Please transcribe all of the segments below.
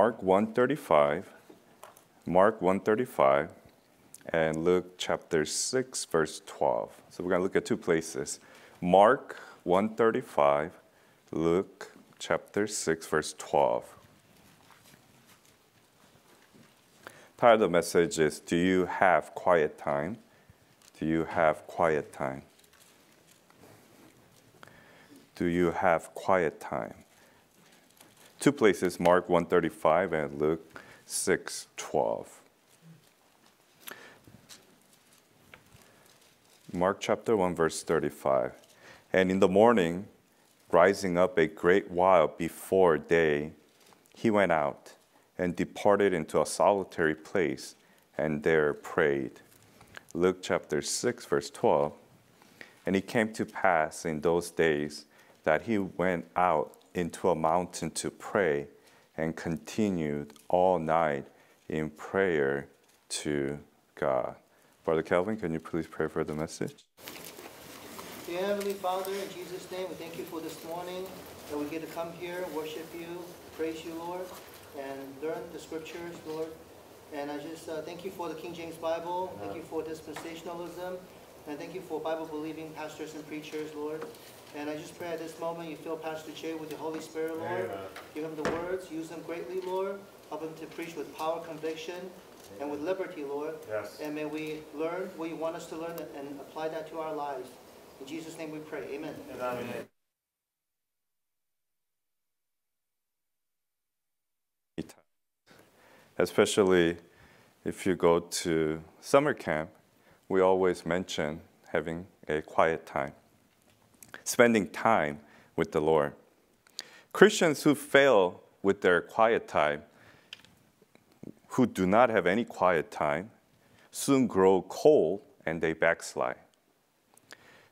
Mark 135, Mark 135, and Luke chapter 6, verse 12. So we're going to look at two places. Mark 135, Luke chapter 6, verse 12. Title of the message is Do you have quiet time? Do you have quiet time? Do you have quiet time? Two places, Mark 135 and Luke 6:12. Mark chapter 1 verse 35. And in the morning, rising up a great while before day, he went out and departed into a solitary place and there prayed. Luke chapter 6, verse 12. And it came to pass in those days that he went out into a mountain to pray and continued all night in prayer to God. Brother Calvin, can you please pray for the message? Dear Heavenly Father, in Jesus' name, we thank you for this morning that we get to come here, worship you, praise you, Lord and learn the scriptures, Lord. And I just uh, thank you for the King James Bible. Thank you for dispensationalism. And thank you for Bible-believing pastors and preachers, Lord. And I just pray at this moment you fill Pastor Jae with your Holy Spirit, Lord. Amen. Give him the words. Use them greatly, Lord. Help him to preach with power, conviction, and with liberty, Lord. Yes. And may we learn what you want us to learn and apply that to our lives. In Jesus' name we pray. Amen. Amen. especially if you go to summer camp, we always mention having a quiet time, spending time with the Lord. Christians who fail with their quiet time, who do not have any quiet time, soon grow cold and they backslide.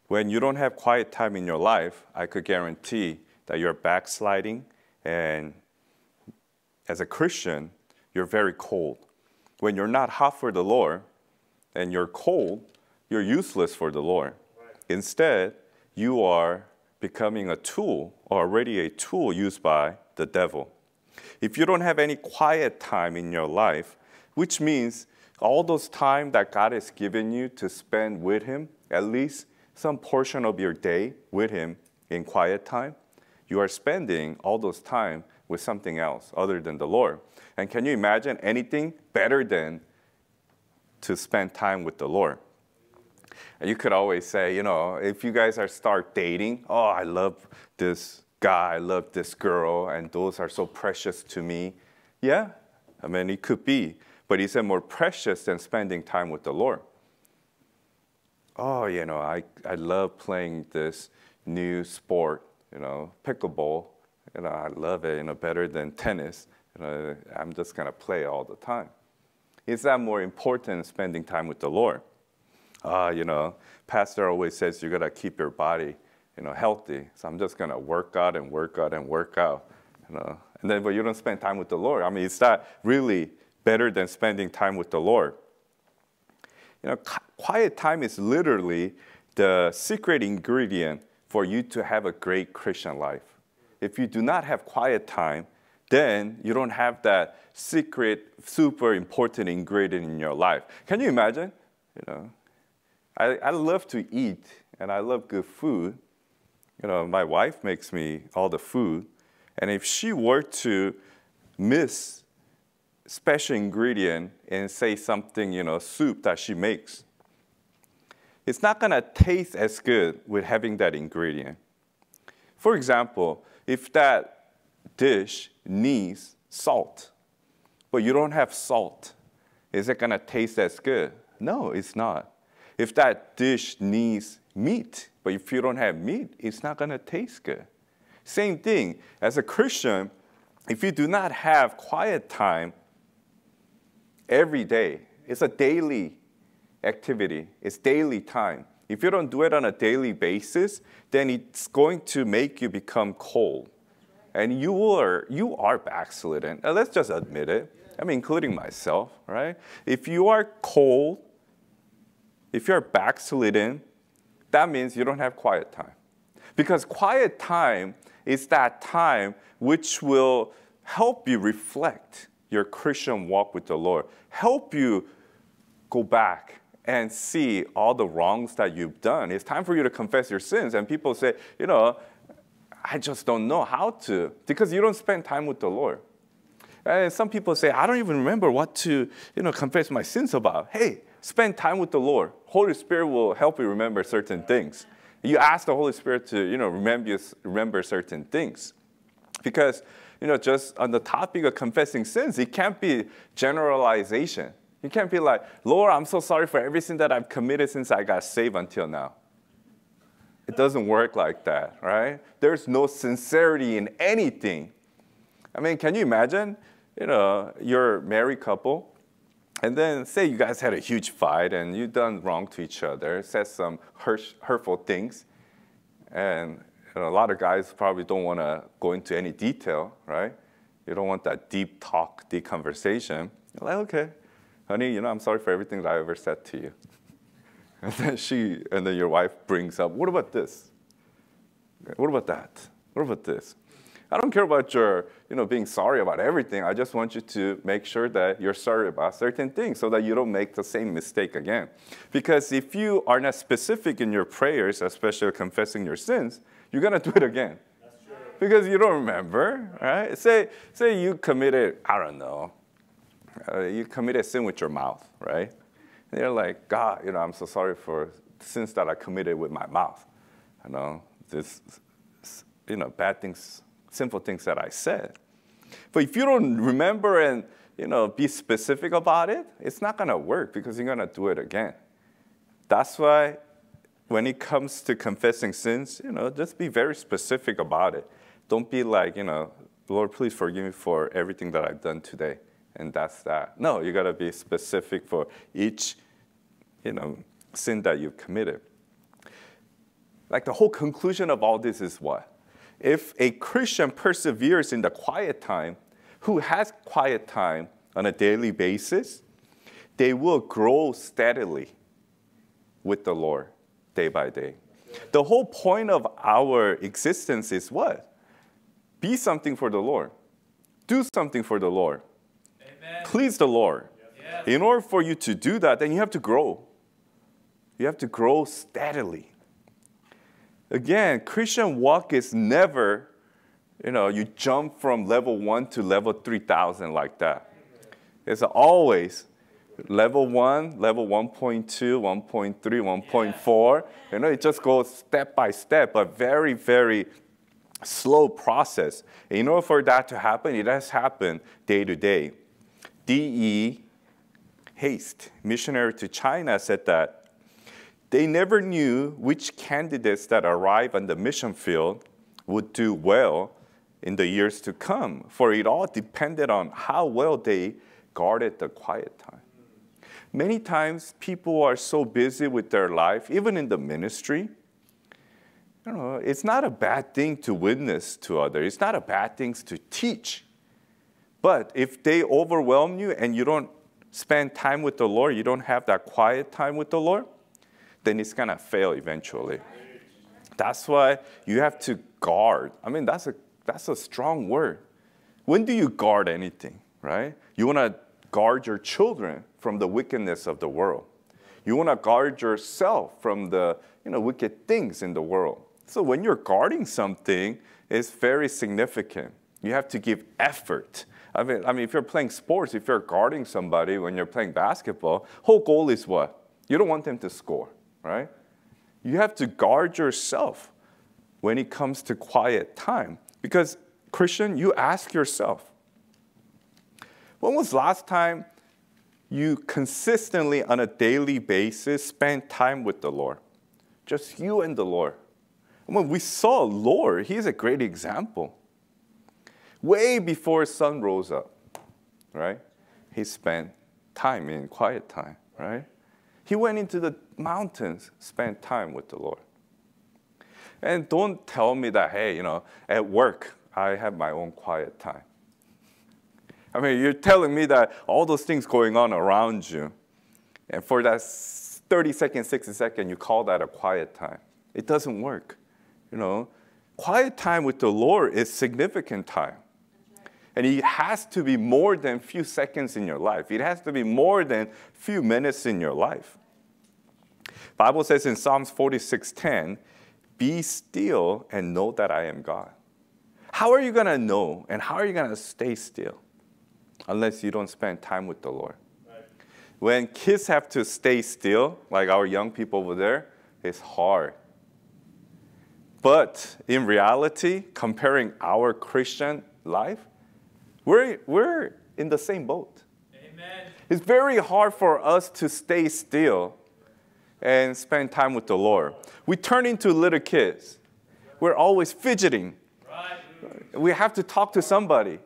When you don't have quiet time in your life, I could guarantee that you're backsliding, and as a Christian, you're very cold. When you're not hot for the Lord and you're cold, you're useless for the Lord. Instead, you are becoming a tool, or already a tool used by the devil. If you don't have any quiet time in your life, which means all those time that God has given you to spend with Him, at least some portion of your day with Him in quiet time, you are spending all those time with something else other than the Lord. And can you imagine anything better than to spend time with the Lord? And you could always say, you know, if you guys are start dating, oh, I love this guy, I love this girl, and those are so precious to me. Yeah, I mean, it could be. But he said more precious than spending time with the Lord. Oh, you know, I, I love playing this new sport, you know, pickleball. You know, I love it, you know, better than tennis. You know, I'm just going to play all the time. Is that more important than spending time with the Lord? Uh, you know, pastor always says you got to keep your body, you know, healthy. So I'm just to work out and work out and work out, you know. And then, but you don't spend time with the Lord. I mean, it's not really better than spending time with the Lord? You know, quiet time is literally the secret ingredient for you to have a great Christian life. If you do not have quiet time, then you don't have that secret, super important ingredient in your life. Can you imagine? You know, I, I love to eat and I love good food. You know, my wife makes me all the food. And if she were to miss special ingredient and say something, you know, soup that she makes, it's not gonna taste as good with having that ingredient. For example, if that dish needs salt, but you don't have salt, is it going to taste as good? No, it's not. If that dish needs meat, but if you don't have meat, it's not going to taste good. Same thing, as a Christian, if you do not have quiet time every day, it's a daily activity, it's daily time. If you don't do it on a daily basis, then it's going to make you become cold and you are, you are backslidden. Now, let's just admit it. I mean, including myself, right? If you are cold, if you're backslidden, that means you don't have quiet time. Because quiet time is that time which will help you reflect your Christian walk with the Lord, help you go back and see all the wrongs that you've done. It's time for you to confess your sins. And people say, you know, I just don't know how to, because you don't spend time with the Lord. And some people say, I don't even remember what to, you know, confess my sins about. Hey, spend time with the Lord. Holy Spirit will help you remember certain things. You ask the Holy Spirit to, you know, remember, remember certain things. Because, you know, just on the topic of confessing sins, it can't be generalization. You can't be like, Lord, I'm so sorry for every sin that I've committed since I got saved until now. It doesn't work like that, right? There's no sincerity in anything. I mean, can you imagine? You know, you're a married couple, and then say you guys had a huge fight and you done wrong to each other, said some hurt, hurtful things, and know, a lot of guys probably don't want to go into any detail, right? You don't want that deep talk, deep conversation. You're like, okay, honey, you know, I'm sorry for everything that I ever said to you. And then she, and then your wife brings up, what about this? What about that? What about this? I don't care about your, you know, being sorry about everything. I just want you to make sure that you're sorry about certain things so that you don't make the same mistake again. Because if you are not specific in your prayers, especially confessing your sins, you're gonna do it again. Because you don't remember, right? Say, say you committed, I don't know, uh, you committed sin with your mouth, right? And you're like, God, you know, I'm so sorry for sins that I committed with my mouth. You know, this, you know, bad things, sinful things that I said. But if you don't remember and, you know, be specific about it, it's not going to work because you're going to do it again. That's why when it comes to confessing sins, you know, just be very specific about it. Don't be like, you know, Lord, please forgive me for everything that I've done today and that's that. No, you got to be specific for each, you know, sin that you've committed. Like the whole conclusion of all this is what? If a Christian perseveres in the quiet time, who has quiet time on a daily basis, they will grow steadily with the Lord day by day. The whole point of our existence is what? Be something for the Lord. Do something for the Lord please the Lord. In order for you to do that, then you have to grow. You have to grow steadily. Again, Christian walk is never, you know, you jump from level one to level 3000 like that. It's always level one, level 1.2, 1.3, 1.4. You know, it just goes step by step, but very, very slow process. In order for that to happen, it has happened day to day. D.E. Hoste, missionary to China, said that they never knew which candidates that arrived on the mission field would do well in the years to come, for it all depended on how well they guarded the quiet time. Many times people are so busy with their life, even in the ministry. You know, it's not a bad thing to witness to others. It's not a bad thing to teach. But if they overwhelm you and you don't spend time with the Lord, you don't have that quiet time with the Lord, then it's gonna fail eventually. That's why you have to guard. I mean, that's a that's a strong word. When do you guard anything, right? You wanna guard your children from the wickedness of the world. You wanna guard yourself from the you know wicked things in the world. So when you're guarding something, it's very significant. You have to give effort I mean, I mean, if you're playing sports, if you're guarding somebody when you're playing basketball, whole goal is what? You don't want them to score, right? You have to guard yourself when it comes to quiet time. Because, Christian, you ask yourself, when was last time you consistently on a daily basis spent time with the Lord? Just you and the Lord. And when we saw Lord, He's a great example way before sun rose up, right? He spent time in quiet time, right? He went into the mountains, spend time with the Lord. And don't tell me that, hey, you know, at work, I have my own quiet time. I mean, you're telling me that all those things going on around you, and for that 30 second, 60 second, you call that a quiet time. It doesn't work. You know, quiet time with the Lord is significant time. And it has to be more than few seconds in your life. It has to be more than few minutes in your life. Bible says in Psalms 46:10, "Be still and know that I am God." How are you going to know and how are you going to stay still unless you don't spend time with the Lord? Right. When kids have to stay still, like our young people over there, it's hard. But in reality, comparing our Christian life, we're, we're in the same boat. Amen. It's very hard for us to stay still and spend time with the Lord. We turn into little kids. We're always fidgeting. Right. We have to talk to somebody.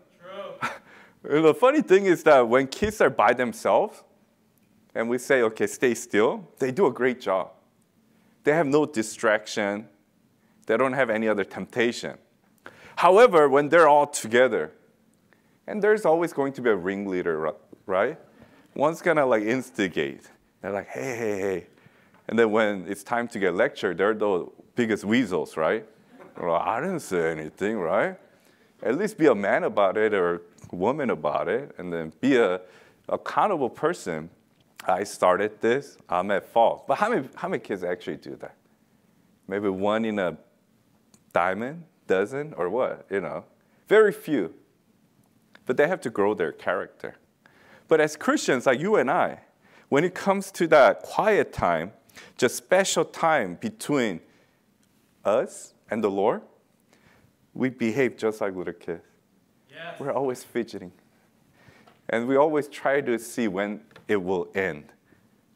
the funny thing is that when kids are by themselves and we say, okay, stay still, they do a great job. They have no distraction, they don't have any other temptation. However, when they're all together, and there's always going to be a ringleader, right? One's gonna like instigate. They're like, hey, hey, hey. And then when it's time to get lectured, they're the biggest weasels, right? Well, I didn't say anything, right? At least be a man about it or woman about it, and then be a accountable person. I started this, I'm at fault. But how many, how many kids actually do that? Maybe one in a diamond, dozen, or what, you know? Very few. But they have to grow their character. But as Christians, like you and I, when it comes to that quiet time, just special time between us and the Lord, we behave just like little kids. Yes. We're always fidgeting. And we always try to see when it will end.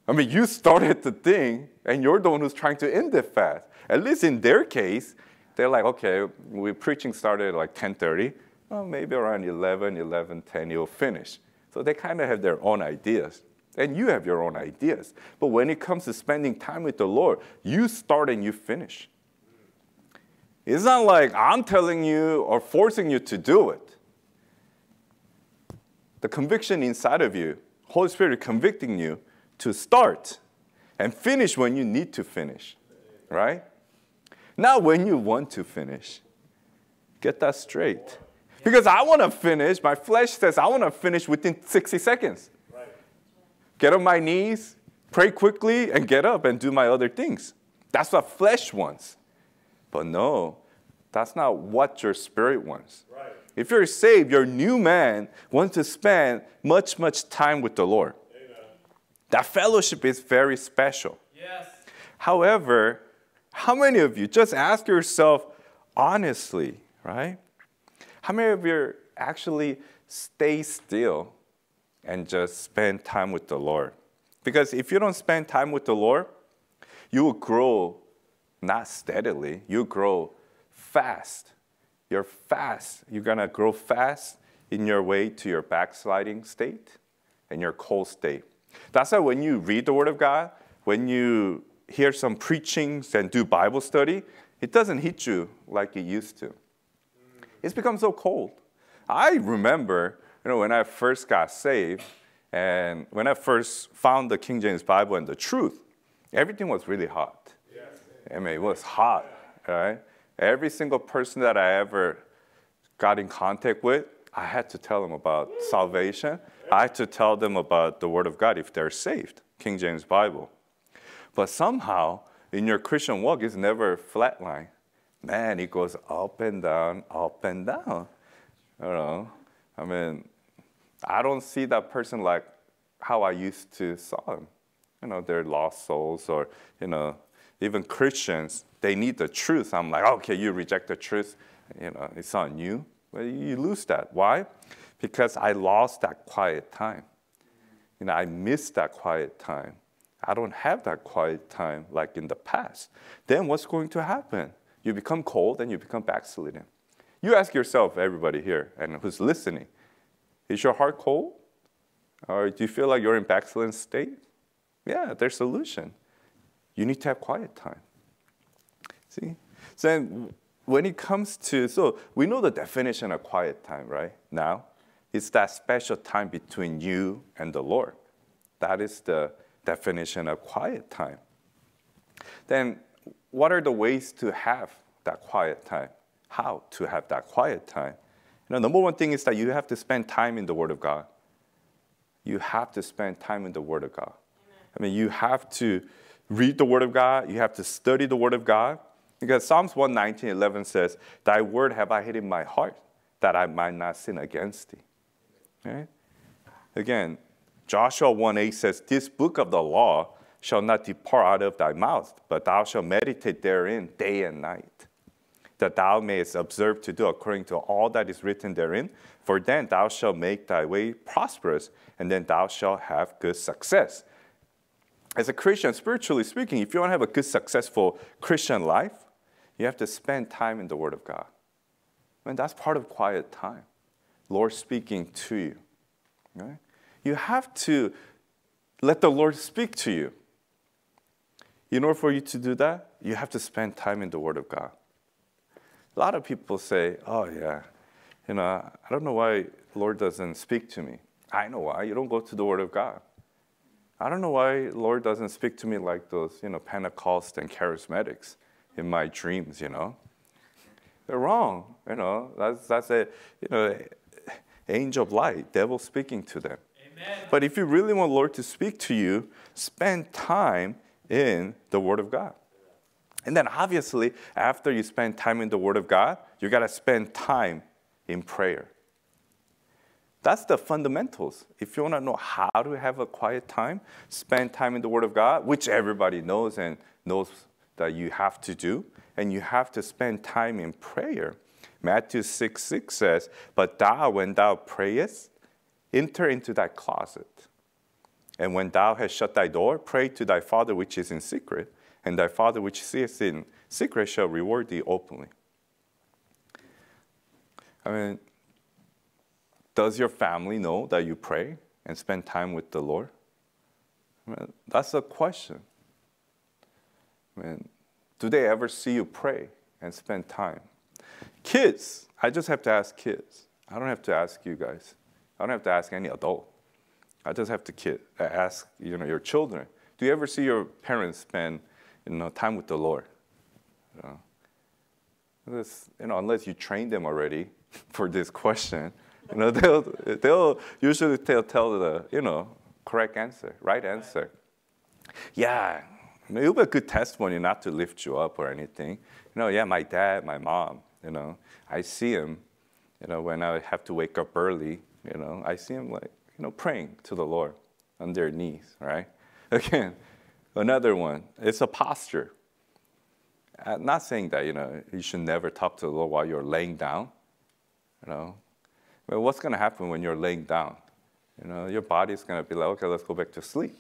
I mean, you started the thing, and you're the one who's trying to end it fast. At least in their case, they're like, okay, we preaching started at like 10:30. Well, maybe around 11, 11, 10, you'll finish. So they kind of have their own ideas. And you have your own ideas. But when it comes to spending time with the Lord, you start and you finish. It's not like I'm telling you or forcing you to do it. The conviction inside of you, Holy Spirit convicting you to start and finish when you need to finish, right? Not when you want to finish. Get that straight. Because I want to finish, my flesh says I want to finish within 60 seconds. Get on my knees, pray quickly, and get up and do my other things. That's what flesh wants. But no, that's not what your spirit wants. Right. If you're saved, your new man wants to spend much, much time with the Lord. Amen. That fellowship is very special. Yes. However, how many of you, just ask yourself honestly, right? How many of you actually stay still and just spend time with the Lord? Because if you don't spend time with the Lord, you will grow not steadily, you grow fast. You're fast. You're gonna grow fast in your way to your backsliding state and your cold state. That's why when you read the Word of God, when you hear some preachings and do Bible study, it doesn't hit you like it used to. It's become so cold. I remember, you know, when I first got saved and when I first found the King James Bible and the truth, everything was really hot. Yes. I mean, it was hot, right? Every single person that I ever got in contact with, I had to tell them about salvation. I had to tell them about the Word of God if they're saved, King James Bible. But somehow, in your Christian walk, it's never a flat line. Man, it goes up and down, up and down. You know, I mean, I don't see that person like how I used to saw them. You know, they're lost souls, or you know, even Christians. They need the truth. I'm like, okay, you reject the truth. You know, it's on you. Well, you lose that. Why? Because I lost that quiet time. You know, I missed that quiet time. I don't have that quiet time like in the past. Then what's going to happen? You become cold and you become backslidden. You ask yourself, everybody here and who's listening, is your heart cold? Or do you feel like you're in backslidden state? Yeah, there's a solution. You need to have quiet time. See? So when it comes to, so we know the definition of quiet time, right? Now, it's that special time between you and the Lord. That is the definition of quiet time. Then, what are the ways to have that quiet time? How to have that quiet time? You know, number one thing is that you have to spend time in the Word of God. You have to spend time in the Word of God. I mean, you have to read the Word of God, you have to study the Word of God. Because Psalms 119, 11 says, Thy word have I hid in my heart, that I might not sin against thee. Again, Joshua 1 8 says, This book of the law shall not depart out of thy mouth, but thou shalt meditate therein day and night, that thou mayest observe to do according to all that is written therein. For then thou shalt make thy way prosperous, and then thou shalt have good success. As a Christian, spiritually speaking, if you want to have a good, successful Christian life, you have to spend time in the Word of God. And that's part of quiet time. Lord speaking to you. Right? You have to let the Lord speak to you. In order for you to do that, you have to spend time in the Word of God. A lot of people say, oh, yeah, you know, I don't know why Lord doesn't speak to me. I know why. You don't go to the Word of God. I don't know why Lord doesn't speak to me like those, you know, Pentecost and charismatics in my dreams, you know. They're wrong, you know. That's, that's a, you know, angel of light, devil speaking to them. Amen. But if you really want Lord to speak to you, spend time in the Word of God. And then obviously, after you spend time in the Word of God, you got to spend time in prayer. That's the fundamentals. If you want to know how to have a quiet time, spend time in the Word of God, which everybody knows and knows that you have to do, and you have to spend time in prayer. Matthew 6 6 says, But thou, when thou prayest, enter into thy closet and when thou hast shut thy door, pray to thy Father which is in secret, and thy Father which seeth in secret shall reward thee openly. I mean, does your family know that you pray and spend time with the Lord? I mean, that's a question. I mean, do they ever see you pray and spend time? Kids, I just have to ask kids. I don't have to ask you guys. I don't have to ask any adult. I just have to kid, ask you know, your children, do you ever see your parents spend you know, time with the Lord? You know, this, you know, unless you train them already for this question, you know, they'll, they'll usually tell, tell the you know, correct answer, right answer. Yeah, it'll be a good testimony not to lift you up or anything. You know, yeah, my dad, my mom, you know, I see him, you know, when I have to wake up early, you know, I see him like, you know, praying to the Lord on their knees, right? Again, another one, it's a posture. I'm not saying that, you know, you should never talk to the Lord while you're laying down, you know. But what's going to happen when you're laying down? You know, your body's going to be like, okay, let's go back to sleep,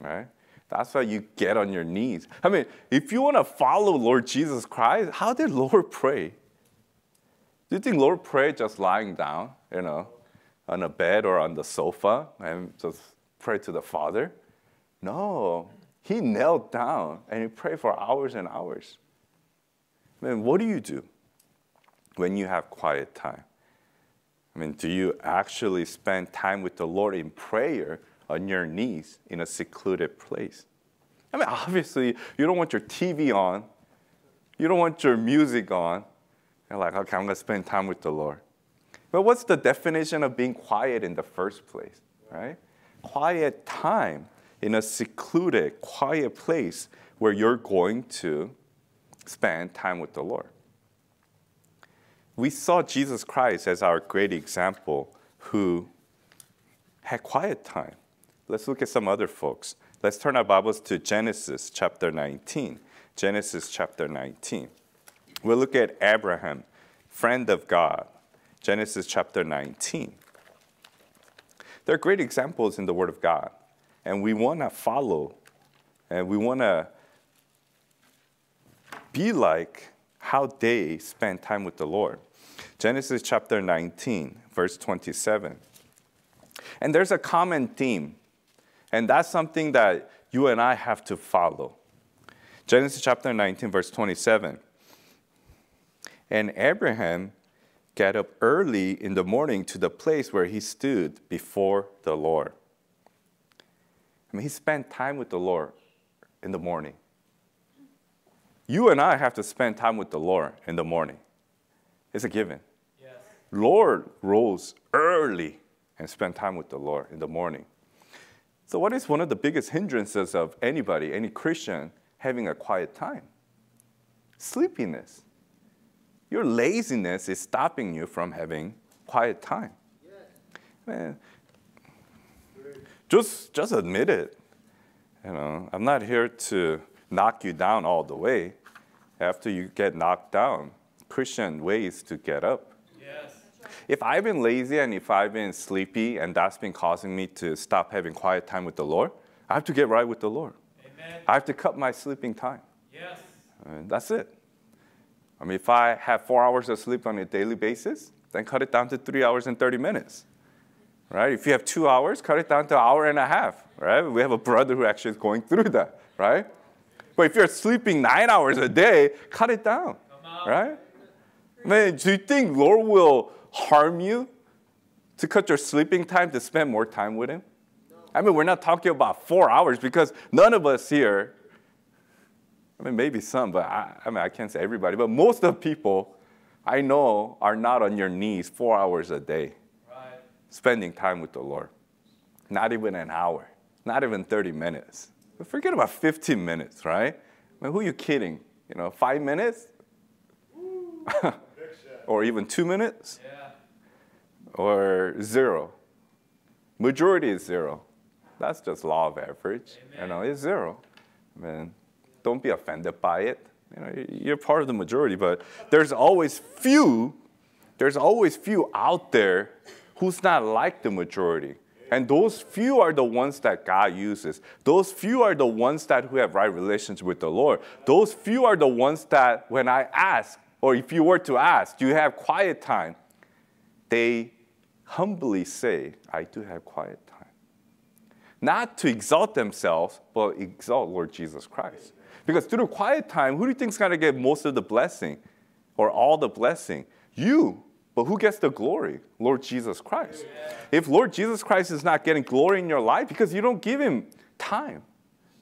right? That's why you get on your knees. I mean, if you want to follow Lord Jesus Christ, how did Lord pray? Do you think Lord prayed just lying down, you know? on a bed or on the sofa and just pray to the Father. No, he knelt down and he prayed for hours and hours. I mean, what do you do when you have quiet time? I mean, do you actually spend time with the Lord in prayer on your knees in a secluded place? I mean, obviously, you don't want your TV on, you don't want your music on. You're like, okay, I'm to spend time with the Lord. But what's the definition of being quiet in the first place, right? Quiet time in a secluded, quiet place where you're going to spend time with the Lord. We saw Jesus Christ as our great example who had quiet time. Let's look at some other folks. Let's turn our Bibles to Genesis chapter 19. Genesis chapter 19. We'll look at Abraham, friend of God, Genesis chapter 19. There are great examples in the Word of God, and we want to follow and we want to be like how they spend time with the Lord. Genesis chapter 19, verse 27. And there's a common theme, and that's something that you and I have to follow. Genesis chapter 19, verse 27. And Abraham got up early in the morning to the place where he stood before the Lord. I mean, he spent time with the Lord in the morning. You and I have to spend time with the Lord in the morning. It's a given. Yes. Lord rose early and spent time with the Lord in the morning. So, what is one of the biggest hindrances of anybody, any Christian, having a quiet time? Sleepiness. Your laziness is stopping you from having quiet time. Man, just, just admit it. You know, I'm not here to knock you down all the way. After you get knocked down, Christian ways to get up. Yes. If I've been lazy and if I've been sleepy and that's been causing me to stop having quiet time with the Lord, I have to get right with the Lord. Amen. I have to cut my sleeping time. Yes. And that's it. I mean, if I have four hours of sleep on a daily basis, then cut it down to three hours and 30 minutes. Right? If you have two hours, cut it down to an hour and a half. Right? We have a brother who actually is going through that. Right? But if you're sleeping nine hours a day, cut it down. Right? Man, do you think Lord will harm you to cut your sleeping time to spend more time with Him? I mean, we're not talking about four hours because none of us here, I mean, maybe some, but I, I mean, I can't say everybody, but most of the people I know are not on your knees four hours a day. Spending time with the Lord. Not even an hour, not even 30 minutes. But forget about 15 minutes, right? I mean, who are you kidding? You know, five minutes? or even two minutes? Yeah. Or zero. Majority is zero. That's just law of average. Amen. You know, it's zero. I mean, don't be offended by it. You know, you're part of the majority, but there's always few, there's always few out there who's not like the majority. And those few are the ones that God uses. Those few are the ones that who have right relations with the Lord. Those few are the ones that when I ask, or if you were to ask, do you have quiet time? They humbly say, I do have quiet time. Not to exalt themselves, but exalt Lord Jesus Christ. Because through the quiet time, who do you think is going to get most of the blessing or all the blessing? You. But who gets the glory? Lord Jesus Christ. If Lord Jesus Christ is not getting glory in your life because you don't give him time,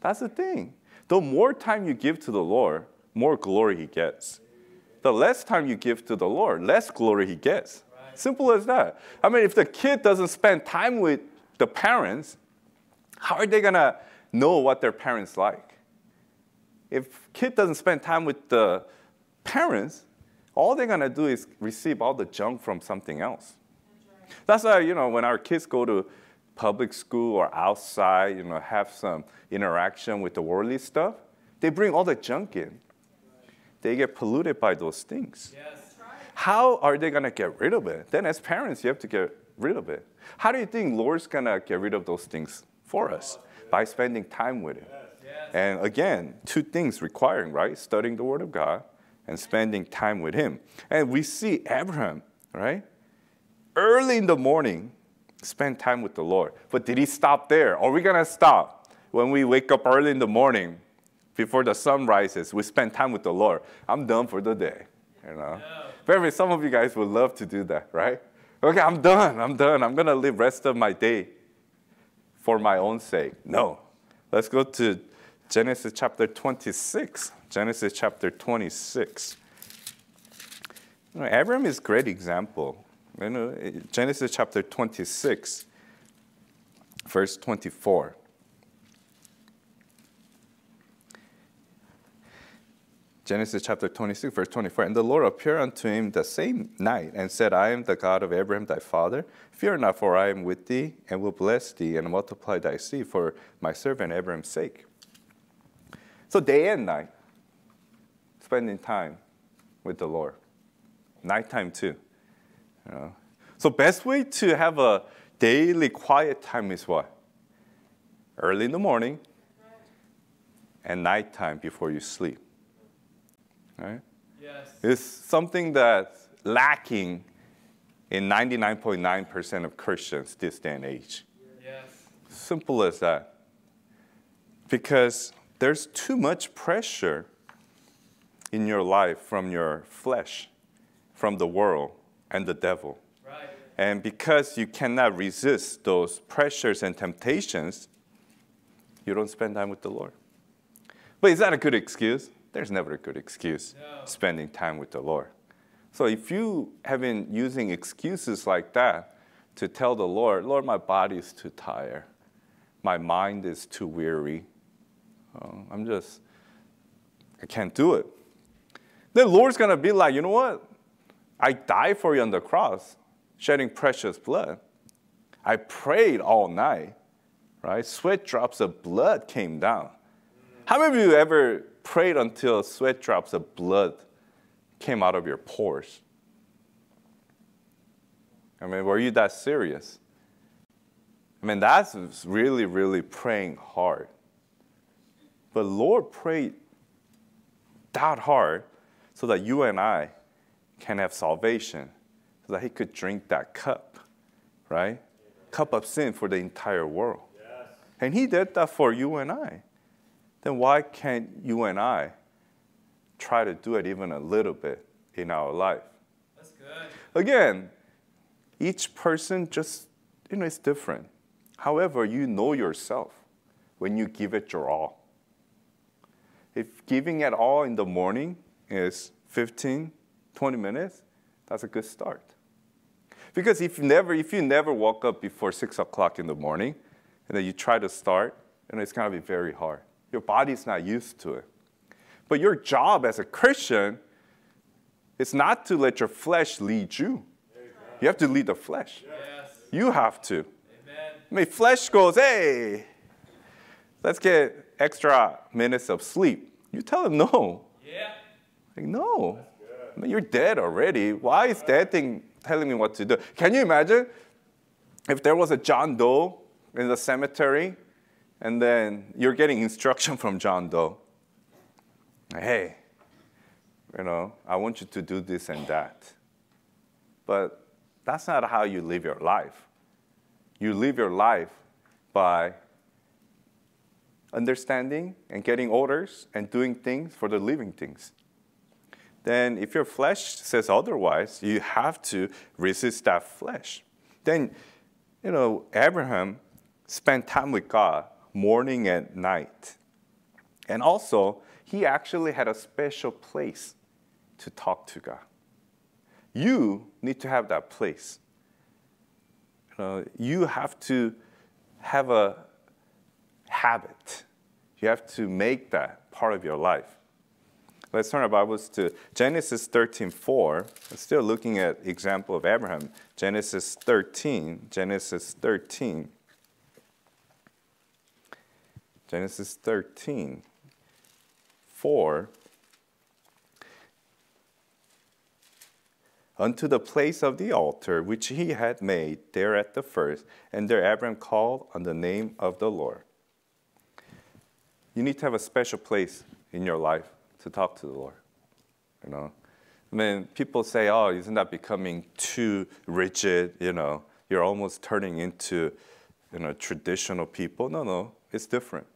that's the thing. The more time you give to the Lord, more glory he gets the less time you give to the Lord, less glory he gets. Right. Simple as that. I mean, if the kid doesn't spend time with the parents, how are they gonna know what their parents like? If kid doesn't spend time with the parents, all they're gonna do is receive all the junk from something else. That's why, you know, when our kids go to public school or outside, you know, have some interaction with the worldly stuff, they bring all the junk in they get polluted by those things. Yes. How are they going to get rid of it? Then, as parents, you have to get rid of it. How do you think Lord's going to get rid of those things for us? By spending time with Him. Yes. And again, two things requiring, right? Studying the Word of God and spending time with Him. And we see Abraham, right? Early in the morning, spend time with the Lord. But did he stop there? Are we going to stop when we wake up early in the morning before the sun rises, we spend time with the Lord. I'm done for the day. You know? Yeah. Maybe some of you guys would love to do that, right? Okay, I'm done. I'm done. I'm gonna live rest of my day for my own sake. No. Let's go to Genesis chapter 26. Genesis chapter 26. You know, Abraham is a great example. You know, Genesis chapter 26, verse 24. Genesis chapter 26, verse 24. And the Lord appeared unto him the same night and said, I am the God of Abraham thy father. Fear not, for I am with thee, and will bless thee, and multiply thy seed for my servant Abraham's sake. So, day and night, spending time with the Lord. Nighttime, too. You know? So, best way to have a daily quiet time is what? Early in the morning and nighttime before you sleep right? Yes. It's something that's lacking in 99.9% of Christians this day and age. Yes. Simple as that. Because there's too much pressure in your life from your flesh, from the world, and the devil. Right. And because you cannot resist those pressures and temptations, you don't spend time with the Lord. But is that a good excuse? there's never a good excuse no. spending time with the Lord. So if you have been using excuses like that to tell the Lord, Lord, my body is too tired, my mind is too weary, uh, I'm just, I can't do it. The Lord's gonna be like, you know what? I died for you on the cross, shedding precious blood. I prayed all night, right? Sweat drops of blood came down. How many of you ever prayed until sweat drops of blood came out of your pores? I mean, were you that serious? I mean, that's really, really praying hard. But Lord prayed that hard so that you and I can have salvation, so that He could drink that cup, right? Cup of sin for the entire world. Yes. And He did that for you and I. Then why can't you and I try to do it even a little bit in our life? That's good. Again, each person just, you know, it's different. However, you know yourself when you give it your all. If giving at all in the morning is 15, 20 minutes, that's a good start. Because if you never, if you never woke up before six o'clock in the morning, and then you try to start, and it's gonna be very hard. Your body's not used to it. But your job as a Christian is not to let your flesh lead you. You have to lead the flesh. Yes. You have to. Amen. I mean, flesh goes, hey, let's get extra minutes of sleep. You tell them no. Yeah. Like, no. I mean, you're dead already. Why is that thing telling me what to do? Can you imagine if there was a John Doe in the cemetery and then you're getting instruction from John Doe? Hey, you know, I want you to do this and that. But that's not how you live your life. You live your life by understanding and getting orders and doing things for the living things. Then, if your flesh says otherwise, you have to resist that flesh. Then, you know, Abraham spent time with God morning and night. And also, he actually had a special place to talk to God. You need to have that place. You, know, you have to have a habit. You have to make that part of your life. Let's turn our Bibles to Genesis 13, 4. We're still looking at example of Abraham. Genesis 13, Genesis 13. Genesis 13, 4 unto the place of the altar which he had made there at the first, and there Abram called on the name of the Lord. You need to have a special place in your life to talk to the Lord. You know, I mean, people say, "Oh, isn't that becoming too rigid?" You know, you're almost turning into, you know, traditional people. No, no, it's different.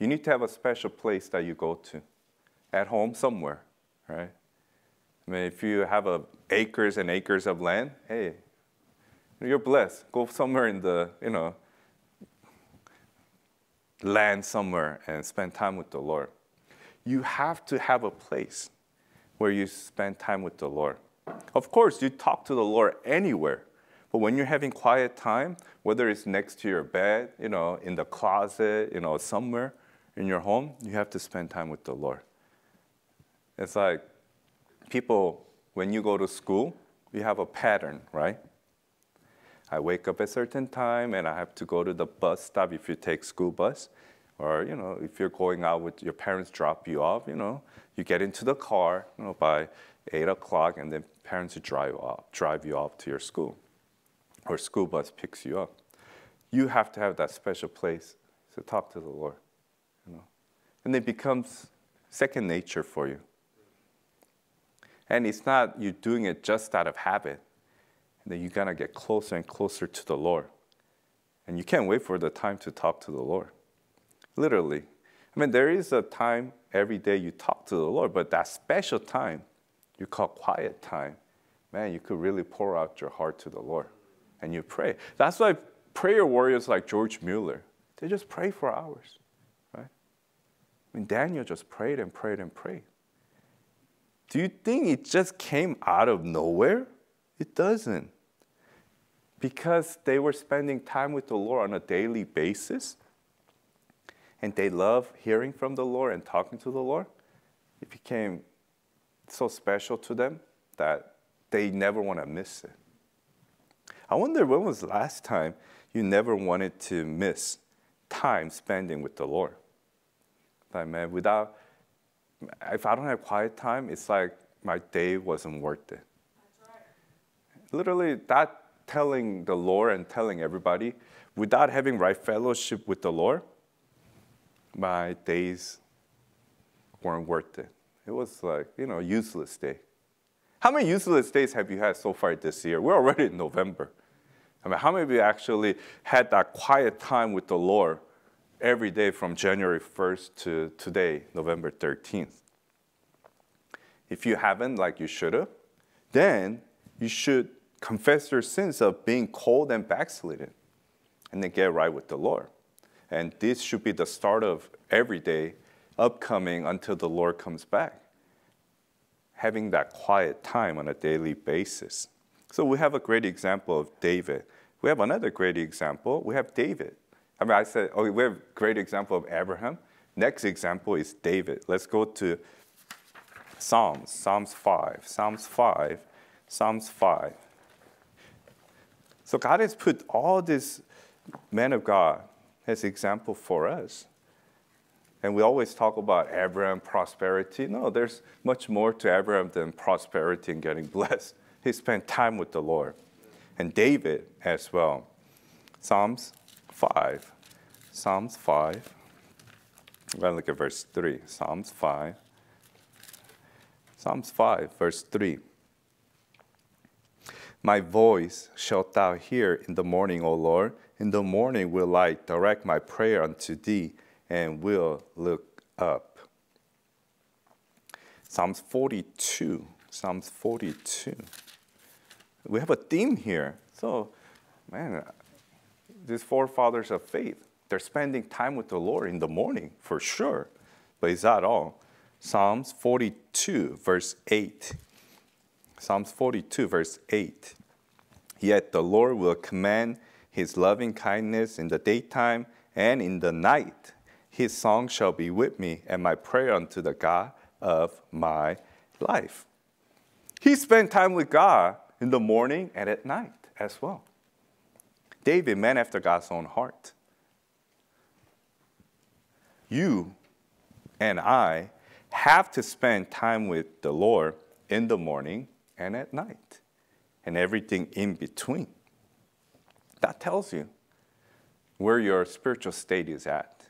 You need to have a special place that you go to, at home somewhere, right? I mean, if you have a acres and acres of land, hey, you're blessed. Go somewhere in the, you know, land somewhere and spend time with the Lord. You have to have a place where you spend time with the Lord. Of course, you talk to the Lord anywhere, but when you're having quiet time, whether it's next to your bed, you know, in the closet, you know, somewhere in your home, you have to spend time with the Lord. It's like people, when you go to school, you have a pattern, right? I wake up a certain time and I have to go to the bus stop if you take school bus. Or, you know, if you're going out with your parents drop you off, you know, you get into the car, you know, by eight o'clock and then parents drive off, drive you off to your school. Or school bus picks you up. You have to have that special place to talk to the Lord, you know. And it becomes second nature for you. And it's not you doing it just out of habit. And then you're going to get closer and closer to the Lord. And you can't wait for the time to talk to the Lord. Literally. I mean, there is a time every day you talk to the Lord, but that special time you call quiet time, man, you could really pour out your heart to the Lord and you pray. That's why prayer warriors like George Mueller, they just pray for hours, right? I mean, Daniel just prayed and prayed and prayed. Do you think it just came out of nowhere? It doesn't. Because they were spending time with the Lord on a daily basis, and they love hearing from the Lord and talking to the Lord, it became so special to them that they never want to miss it. I wonder when was the last time you never wanted to miss time spending with the Lord? Like, man, without, if I don't have quiet time, it's like my day wasn't worth it. Literally, that telling the Lord and telling everybody, without having right fellowship with the Lord, my days weren't worth it. It was like, you know, useless day. How many useless days have you had so far this year? We're already in November. I mean, how many of you actually had that quiet time with the Lord every day from January 1st to today, November 13th? If you haven't, like you should have, then you should confess your sins of being cold and backslidden and then get right with the Lord. And this should be the start of every day upcoming until the Lord comes back. Having that quiet time on a daily basis. So we have a great example of David. We have another great example. We have David. I mean, I said, oh, we have a great example of Abraham. Next example is David. Let's go to Psalms, Psalms 5, Psalms 5, Psalms 5. So God has put all these men of God as example for us. And we always talk about Abraham prosperity. No, there's much more to Abraham than prosperity and getting blessed. He spent time with the Lord. And David as well. Psalms 5. Psalms 5. We're going to look at verse 3. Psalms 5. Psalms 5, verse 3. My voice shalt thou hear in the morning, O Lord. In the morning will I direct my prayer unto thee and will look up. Psalms 42. Psalms 42. We have a theme here. So, man, these forefathers of faith, they're spending time with the Lord in the morning for sure. But is that all? Psalms 42, verse 8. Psalms 42, verse 8. Yet the Lord will command his loving kindness in the daytime and in the night. His song shall be with me, and my prayer unto the God of my life. He spent time with God in the morning and at night as well. David, man after God's own heart. You and I have to spend time with the Lord in the morning and at night, and everything in between. That tells you where your spiritual state is at.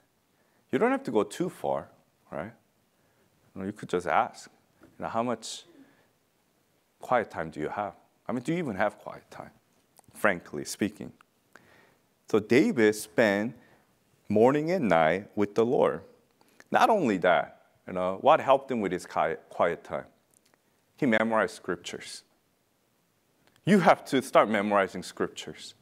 You don't have to go too far, right? You could just ask, you know, how much quiet time do you have? I mean, do you even have quiet time, frankly speaking? So David spent morning and night with the Lord. Not only that, you know, what helped him with his quiet time? He memorized scriptures. You have to start memorizing scriptures.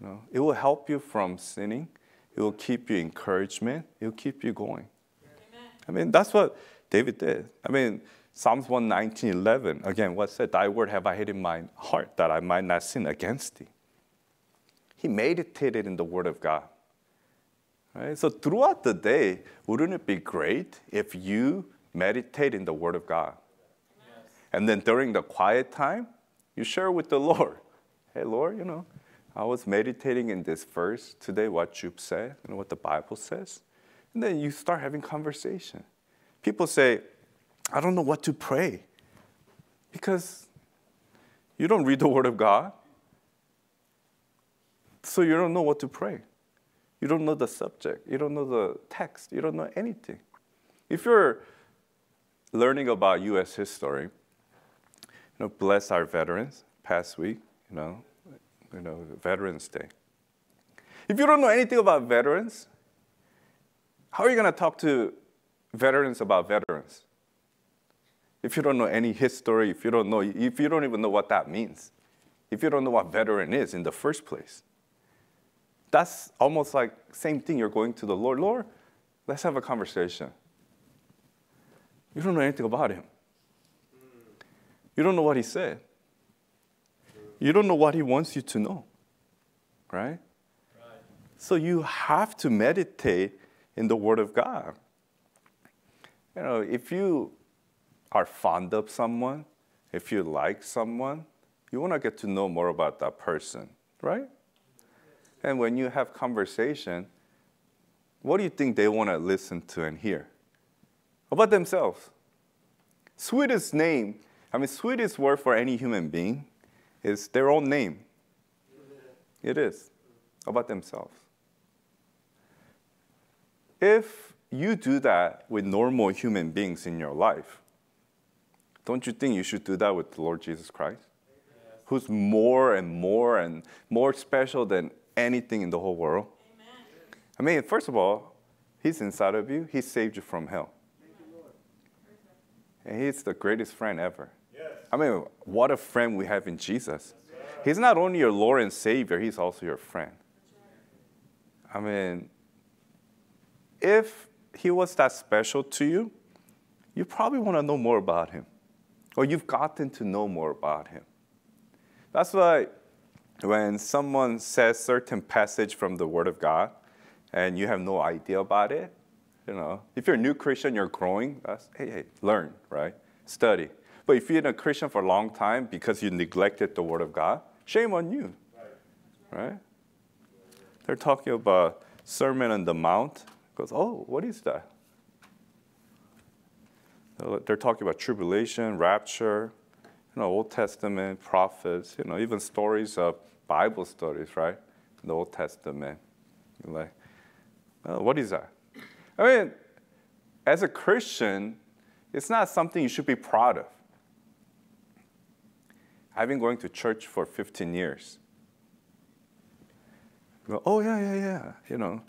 You know, it will help you from sinning. It will keep you encouragement. It will keep you going. Amen. I mean, that's what David did. I mean, Psalms 119, 11, again, what said, Thy word have I hid in my heart that I might not sin against thee. He meditated in the word of God. Right? So throughout the day, wouldn't it be great if you meditate in the Word of God? And then during the quiet time, you share with the Lord. Hey, Lord, you know, I was meditating in this verse today, what you said, and what the Bible says. And then you start having conversation. People say, I don't know what to pray because you don't read the Word of God. So you don't know what to pray. You don't know the subject. You don't know the text. You don't know anything. If you're learning about U.S. history, know, bless our veterans. Past week, you know, you know, Veterans Day. If you don't know anything about veterans, how are you going to talk to veterans about veterans? If you don't know any history, if you don't know, if you don't even know what that means, if you don't know what veteran is in the first place, that's almost like same thing. You're going to the Lord. Lord, let's have a conversation. You don't know anything about him. You don't know what He said. You don't know what He wants you to know, right? So you have to meditate in the Word of God. You know, if you are fond of someone, if you like someone, you want to get to know more about that person, right? And when you have conversation, what do you think they want to listen to and hear? About themselves. Sweetest name, I mean, sweetest word for any human being is their own name. It is about themselves. If you do that with normal human beings in your life, don't you think you should do that with the Lord Jesus Christ? Who's more and more and more special than anything in the whole world? I mean, first of all, He's inside of you, He saved you from hell. And He's the greatest friend ever. I mean, what a friend we have in Jesus. He's not only your Lord and Savior, He's also your friend. I mean, if He was that special to you, you probably want to know more about Him, or you've gotten to know more about Him. That's why when someone says certain passage from the Word of God, and you have no idea about it, you know, if you're a new Christian, you're growing, that's, hey, hey, learn, right? Study. But if you've been a Christian for a long time because you neglected the Word of God, shame on you, right? They're talking about Sermon on the Mount. Goes, oh, what is that? They're talking about tribulation, rapture, you know, Old Testament prophets, you know, even stories of Bible stories, right? In the Old Testament. You're like, oh, what is that? I mean, as a Christian, it's not something you should be proud of. I've been going to church for 15 years. Go, oh, yeah, yeah, yeah. You know,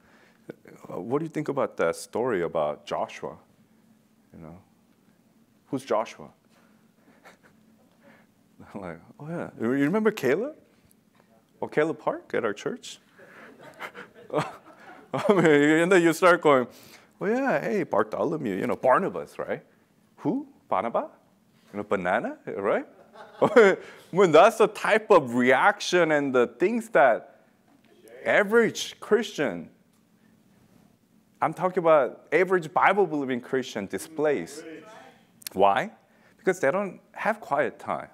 uh, what do you think about that story about Joshua? You know, who's Joshua? I'm like, oh, yeah. You remember Caleb? Or Caleb Park at our church? I mean, and then you start going, well, yeah, hey, Bartholomew, you know, Barnabas, right? Who? Barnabas? You know, banana, right? when that's the type of reaction and the things that average Christian, I'm talking about average Bible believing Christian displays. Why? Because they don't have quiet time.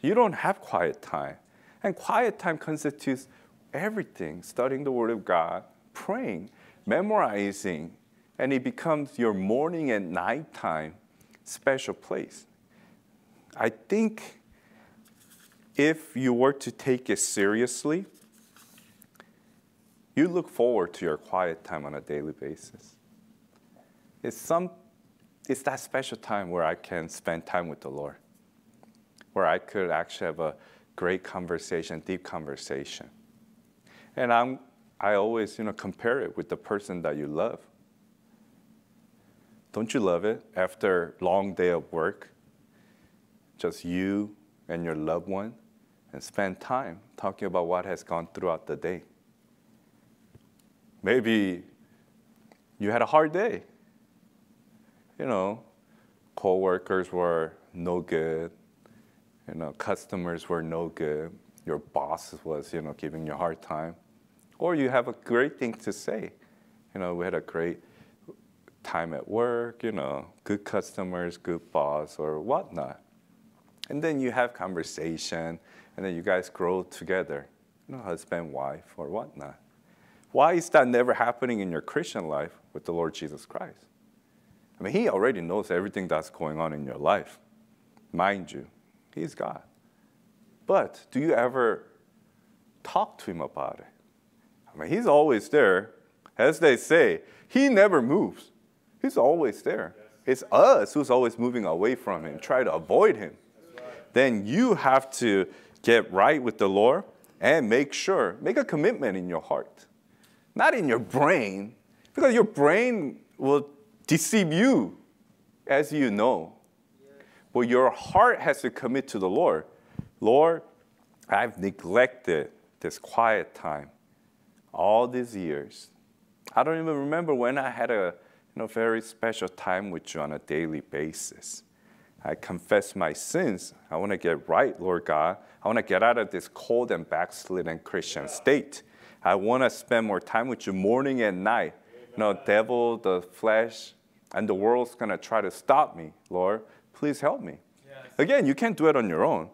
You don't have quiet time. And quiet time constitutes everything studying the Word of God, praying, memorizing, and it becomes your morning and nighttime special place. I think if you were to take it seriously, you look forward to your quiet time on a daily basis. It's, some, it's that special time where I can spend time with the Lord, where I could actually have a great conversation, deep conversation. And I'm, I always you know, compare it with the person that you love. Don't you love it after a long day of work? Just you and your loved one, and spend time talking about what has gone throughout the day. Maybe you had a hard day. You know, coworkers were no good. You know, customers were no good. Your boss was, you know, giving you a hard time. Or you have a great thing to say. You know, we had a great time at work, you know, good customers, good boss, or whatnot. And then you have conversation, and then you guys grow together, you know, husband, wife, or whatnot. Why is that never happening in your Christian life with the Lord Jesus Christ? I mean, He already knows everything that's going on in your life. Mind you, He's God. But do you ever talk to Him about it? I mean, He's always there. As they say, He never moves. He's always there. It's us who's always moving away from Him, try to avoid Him. Then you have to get right with the Lord and make sure, make a commitment in your heart not in your brain, because your brain will deceive you, as you know. But your heart has to commit to the Lord. Lord, I've neglected this quiet time all these years. I don't even remember when I had a you know, very special time with you on a daily basis. I confess my sins. I want to get right, Lord God. I want to get out of this cold and backslidden Christian state. I want to spend more time with you morning and night. You know, devil, the flesh, and the world's going to try to stop me, Lord. Please help me. Yes. Again, you can't do it on your own.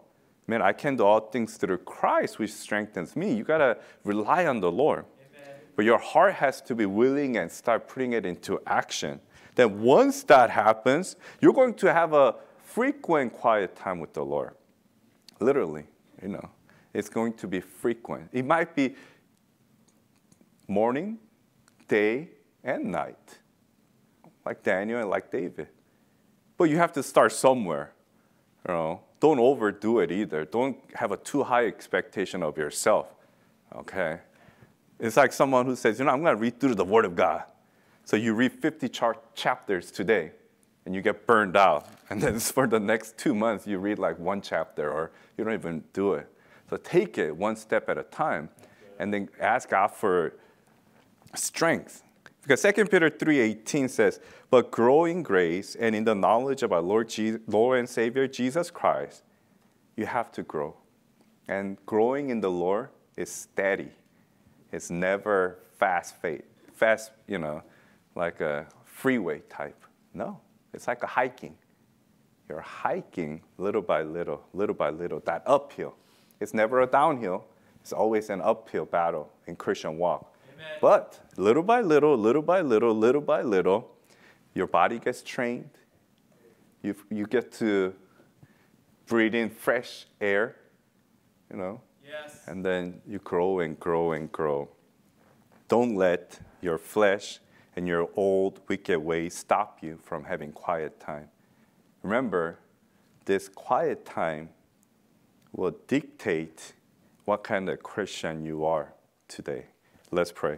Man, I can do all things through Christ, which strengthens me. You got to rely on the Lord. Amen. But your heart has to be willing and start putting it into action. Then once that happens, you're going to have a frequent quiet time with the Lord. Literally, you know, it's going to be frequent. It might be morning, day, and night, like Daniel and like David. But you have to start somewhere. You know, don't overdo it either. Don't have a too high expectation of yourself. Okay? It's like someone who says, you know, I'm going to read through the Word of God. So you read 50 chapters today and you get burned out. And then for the next two months, you read like one chapter or you don't even do it. So take it one step at a time and then ask God for strength. Because 2 Peter 3.18 says, But grow in grace and in the knowledge of our Lord, Jesus, Lord and Savior Jesus Christ, you have to grow. And growing in the Lord is steady. It's never fast fate, fast, you know, like a freeway type. No, it's like a hiking. You're hiking little by little, little by little, that uphill. It's never a downhill. It's always an uphill battle in Christian walk. Amen. But little by little, little by little, little by little, your body gets trained. You, you get to breathe in fresh air, you know? Yes. And then you grow and grow and grow. Don't let your flesh and your old wicked ways stop you from having quiet time. Remember, this quiet time will dictate what kind of Christian you are today. Let's pray.